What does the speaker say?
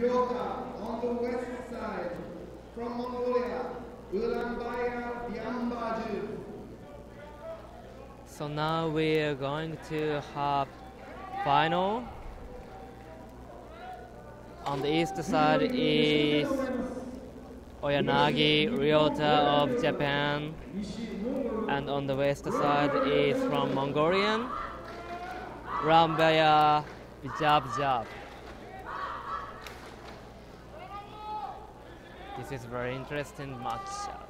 Ryota on the west side. From Mongolia. So now we are going to have final. On the east side is Oyanagi Ryota of Japan, and on the west side is from Mongolian Rambaya Byambajav. This is very interesting match.